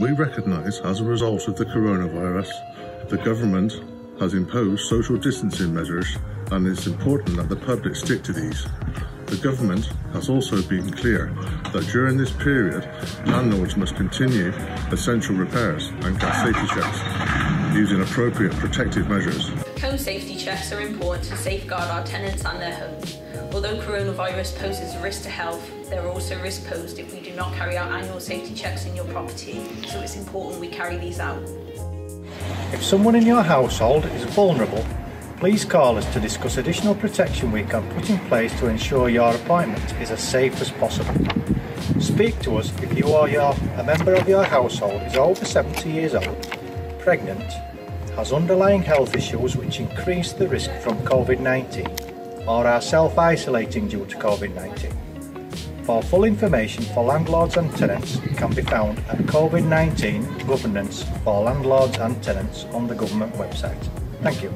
We recognise, as a result of the coronavirus, the government has imposed social distancing measures and it's important that the public stick to these. The government has also been clear that during this period, landlords must continue essential repairs and gas safety checks using appropriate protective measures. Home safety checks are important to safeguard our tenants and their homes. Although coronavirus poses a risk to health, there are also risks posed if we do not carry out annual safety checks in your property, so it's important we carry these out. If someone in your household is vulnerable, please call us to discuss additional protection we can put in place to ensure your appointment is as safe as possible. Speak to us if you or your, a member of your household is over 70 years old, pregnant, has underlying health issues which increase the risk from COVID-19 or are self-isolating due to COVID-19. For full information for landlords and tenants can be found at COVID-19 Guidance for Landlords and Tenants on the government website. Thank you.